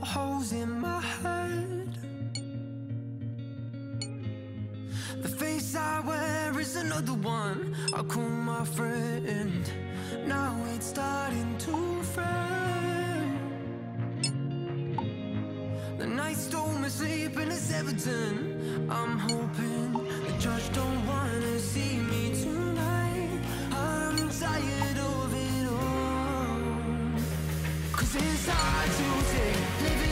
holes in my head. The face I wear is another one. I call my friend. Now it's starting to fade The nights stole my sleep and it's evident. I'm hoping Cause it's hard to take. Living